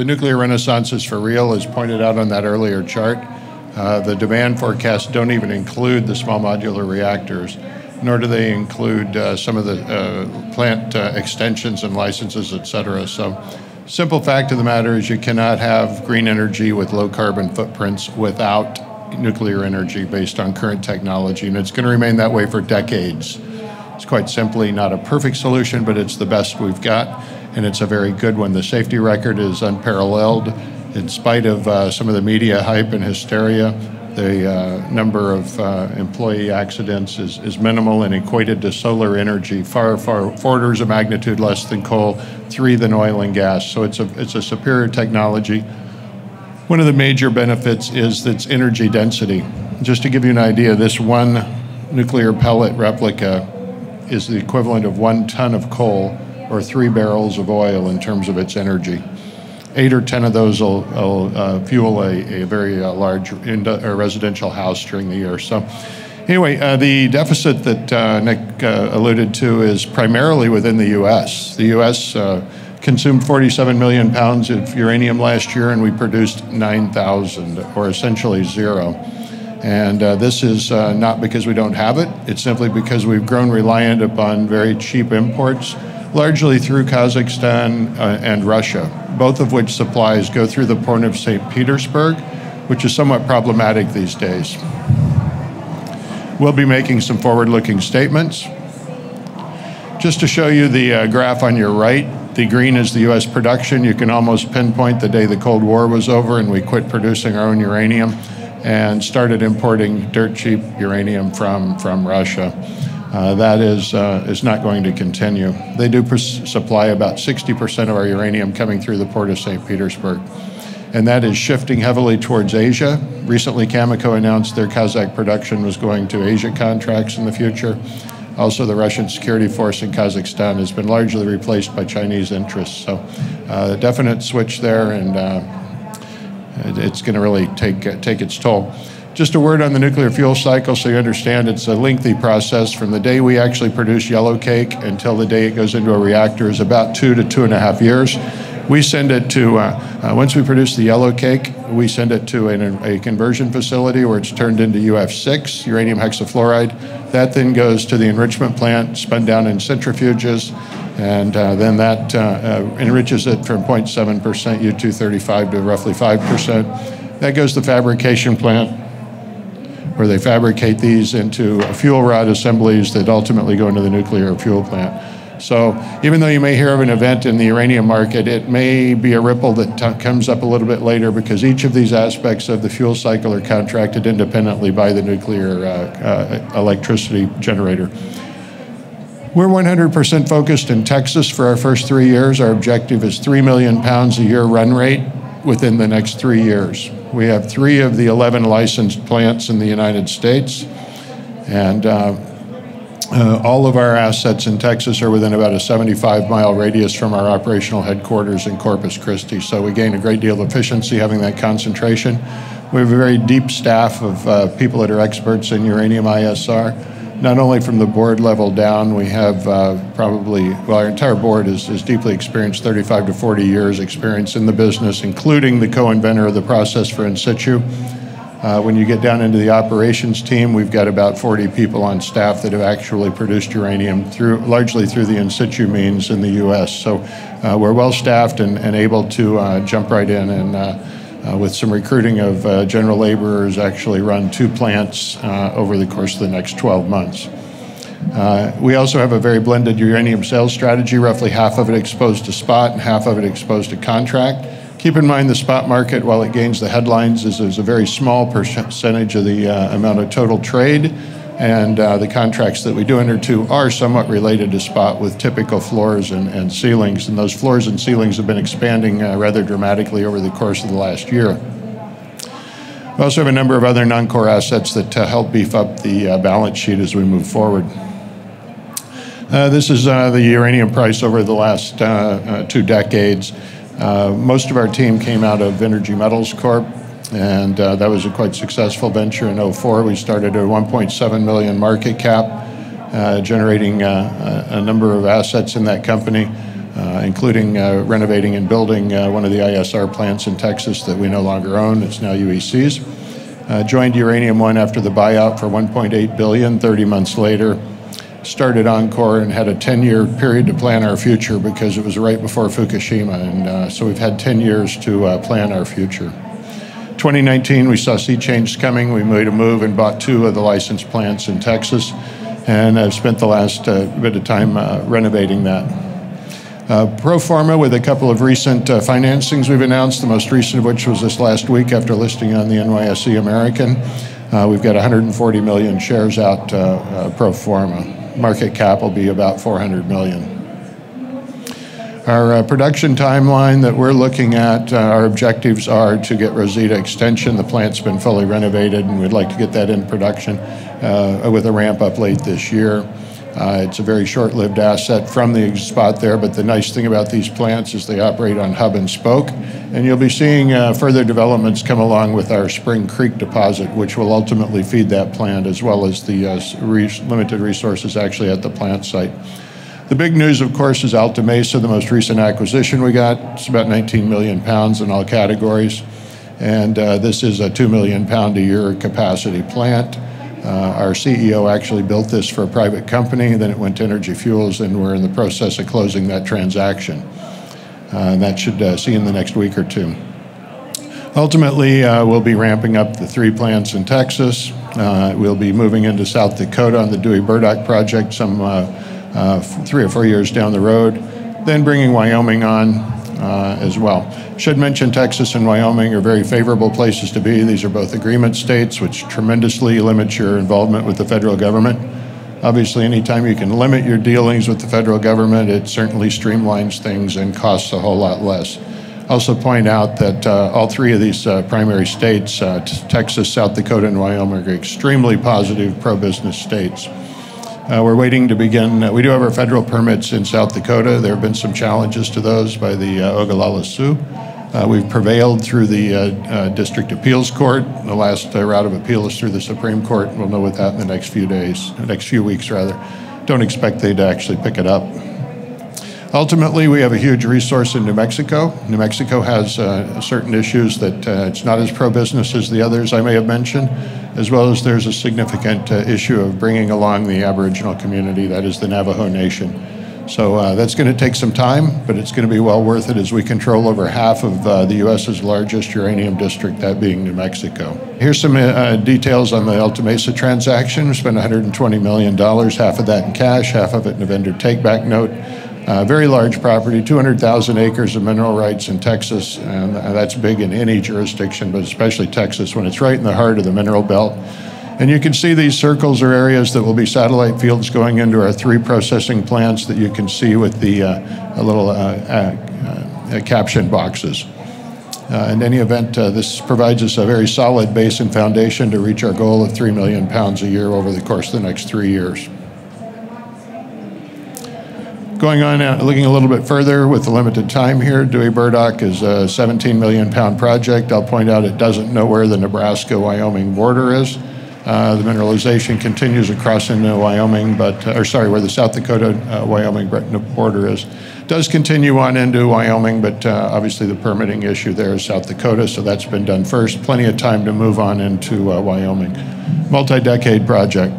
the nuclear renaissance is for real, as pointed out on that earlier chart. Uh, the demand forecasts don't even include the small modular reactors, nor do they include uh, some of the uh, plant uh, extensions and licenses, et cetera. So, simple fact of the matter is you cannot have green energy with low carbon footprints without nuclear energy based on current technology, and it's going to remain that way for decades. It's quite simply not a perfect solution, but it's the best we've got, and it's a very good one. The safety record is unparalleled in spite of uh, some of the media hype and hysteria, the uh, number of uh, employee accidents is, is minimal and equated to solar energy, far, far, four orders of magnitude less than coal, three than oil and gas. So it's a, it's a superior technology. One of the major benefits is its energy density. Just to give you an idea, this one nuclear pellet replica is the equivalent of one ton of coal or three barrels of oil in terms of its energy eight or ten of those will, will uh, fuel a, a very uh, large residential house during the year. So, anyway, uh, the deficit that uh, Nick uh, alluded to is primarily within the U.S. The U.S. Uh, consumed 47 million pounds of uranium last year, and we produced 9,000, or essentially zero. And this is not because we don't have it, it's simply because we've grown reliant upon very cheap imports largely through Kazakhstan uh, and Russia, both of which supplies go through the port of St. Petersburg, which is somewhat problematic these days. We'll be making some forward looking statements. Just to show you the uh, graph on your right, the green is the US production. You can almost pinpoint the day the Cold War was over and we quit producing our own uranium and started importing dirt cheap uranium from, from Russia. Uh, that is, uh, is not going to continue. They do supply about 60% of our uranium coming through the port of St. Petersburg. And that is shifting heavily towards Asia. Recently, Cameco announced their Kazakh production was going to Asia contracts in the future. Also, the Russian security force in Kazakhstan has been largely replaced by Chinese interests. So, uh, definite switch there, and uh, it's going to really take, take its toll. Just a word on the nuclear fuel cycle so you understand it's a lengthy process. From the day we actually produce yellow cake until the day it goes into a reactor is about two to two and a half years. We send it to, uh, uh, once we produce the yellow cake, we send it to an, a conversion facility where it's turned into UF6, uranium hexafluoride. That then goes to the enrichment plant, spun down in centrifuges, and uh, then that uh, uh, enriches it from 0.7% U-235 to roughly 5%. That goes to the fabrication plant, where they fabricate these into fuel rod assemblies that ultimately go into the nuclear fuel plant. So even though you may hear of an event in the uranium market, it may be a ripple that comes up a little bit later because each of these aspects of the fuel cycle are contracted independently by the nuclear uh, uh, electricity generator. We're 100% focused in Texas for our first three years. Our objective is 3 million pounds a year run rate within the next three years. We have three of the 11 licensed plants in the United States, and uh, uh, all of our assets in Texas are within about a 75 mile radius from our operational headquarters in Corpus Christi. So we gain a great deal of efficiency having that concentration. We have a very deep staff of uh, people that are experts in uranium ISR not only from the board level down, we have uh, probably, well, our entire board is, is deeply experienced, 35 to 40 years experience in the business, including the co-inventor of the process for in situ. Uh, when you get down into the operations team, we've got about 40 people on staff that have actually produced uranium through, largely through the in situ means in the U.S. So uh, we're well staffed and, and able to uh, jump right in and uh, with some recruiting of uh, general laborers, actually run two plants uh, over the course of the next 12 months. Uh, we also have a very blended uranium sales strategy, roughly half of it exposed to spot and half of it exposed to contract. Keep in mind the spot market, while it gains the headlines, is, is a very small percentage of the uh, amount of total trade and uh, the contracts that we do enter to are somewhat related to spot with typical floors and, and ceilings. And those floors and ceilings have been expanding uh, rather dramatically over the course of the last year. We also have a number of other non-core assets that uh, help beef up the uh, balance sheet as we move forward. Uh, this is uh, the uranium price over the last two decades. most of our team came out of Energy Metals Corp and uh, that was a quite successful venture in 04. We started at 1.7 million market cap, uh, generating uh, a number of assets in that company. uh, including uh, renovating and building uh, one of the ISR plants in Texas that we no longer own. It's now UEC's. Joined Uranium One after the buyout for 1.8 billion. 30 months later, started enCore and had a 10-year period to plan our future because it was right before Fukushima, and so we've had 10 years to plan our future. 2019, we saw sea change coming. We made a move and bought two of the licensed plants in Texas, and I've spent the last uh, bit of time uh, renovating that. Uh, pro forma with a couple of recent uh, financings we've announced, the most recent of which was this last week after listing on the NYSE American. Uh, we've got 140 million shares out uh, uh, pro forma. Market cap will be about 400 million. Our uh, production timeline that we're looking at, our objectives are to get Rosita extension. The plant's been fully renovated, and we'd like to get that in production with a ramp up late this year. Uh, it's a very short-lived asset from the spot there, but the nice thing about these plants is they operate on hub and spoke, and you'll be seeing uh, further developments come along with our Spring Creek deposit, which will ultimately feed that plant as well as the uh, limited resources actually at the plant site. The big news, of course, is Alta Mesa, the most recent acquisition we got. It's about 19 million pounds in all categories, and uh, this is a 2 million pound a year capacity plant. Uh, our CEO actually built this for a private company, then it went to Energy Fuels, and we're in the process of closing that transaction. Uh, that should uh, see in the next week or two. Ultimately, uh, we'll be ramping up the three plants in Texas. Uh, we'll be moving into South Dakota on the Dewey Burdock project some uh, three or four years down the road, then bringing Wyoming on as well. Should mention Texas and Wyoming are very favorable places to be. These are both agreement states, which tremendously limits your involvement with the federal government. Obviously, anytime you can limit your dealings with the federal government, it certainly streamlines things and costs a whole lot less. Also point out that uh, all three of these uh, primary states, uh, Texas, South Dakota, and Wyoming, are extremely positive pro-business states. Uh, we're waiting to begin. Uh, we do have our federal permits in South Dakota. There have been some challenges to those by the uh, Oglala Sioux. Uh, we've prevailed through the uh, uh, District Appeals Court. The last route of appeal is through the Supreme Court. We'll know what that in the next few days, next few weeks rather. Don't expect they to actually pick it up. Ultimately, we have a huge resource in New Mexico. New Mexico has uh, certain issues that uh, it's not as pro-business as the others I may have mentioned, as well as there's a significant issue of bringing along the Aboriginal community, that is the Navajo Nation. So uh, that's going to take some time, but it's going to be well worth it as we control over half of uh, the U.S.'s largest uranium district, that being New Mexico. Here's some uh, details on the Alta Mesa transaction. We spent $120 million, half of that in cash, half of it in a vendor take-back note. Uh, very large property, 200,000 acres of mineral rights in Texas, and that's big in any jurisdiction, but especially Texas when it's right in the heart of the mineral belt. And you can see these circles are areas that will be satellite fields going into our three processing plants that you can see with the uh, little uh, uh, uh, caption boxes. Uh, in any event, this provides us a very solid base and foundation to reach our goal of 3 million pounds a year over the course of the next three years. Going on, uh, looking a little bit further with the limited time here, Dewey Burdock is a 17 million pound project. I'll point out it doesn't know where the Nebraska Wyoming border is. Uh, the mineralization continues across into Wyoming, but uh, or sorry, where the South Dakota uh, Wyoming border is, does continue on into Wyoming, but uh, obviously the permitting issue there is South Dakota, so that's been done first. Plenty of time to move on into Wyoming. Multi-decade project.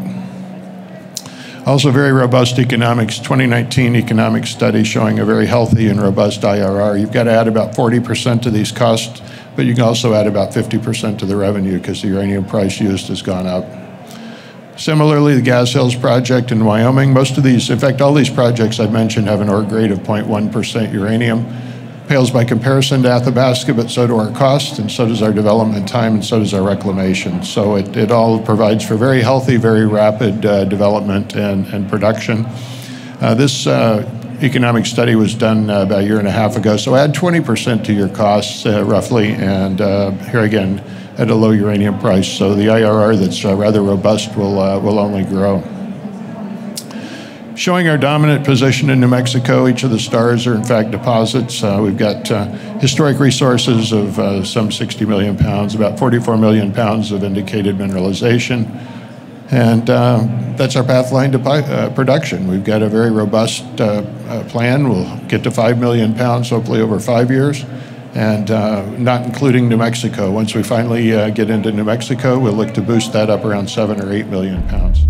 Also, very robust economics. 2019 economic study showing a very healthy and robust IRR. You've got to add about 40% to these costs but you can also add about 50% to the revenue because the uranium price used has gone up. Similarly, the Gas Hills project in Wyoming, most of these, in fact, all these projects I've mentioned have an ore grade of 0.1% uranium. Pales by comparison to Athabasca, but so do our costs, and so does our development time, and so does our reclamation. So it, it all provides for very healthy, very rapid uh, development and, and production. Uh, this uh, economic study was done uh, about a year and a half ago. So add 20% to your costs uh, roughly, and here again, at a low uranium price. So the IRR that's rather robust will, will only grow. Showing our dominant position in New Mexico, each of the stars are in fact deposits. Uh, we've got historic resources of some 60 million pounds, about 44 million pounds of indicated mineralization And uh, that's our path line to uh, production. We've got a very robust uh, uh, plan. We'll get to 5 million pounds hopefully over five years, and uh, not including New Mexico. Once we finally uh, get into New Mexico, we'll look to boost that up around 7 or 8 million pounds.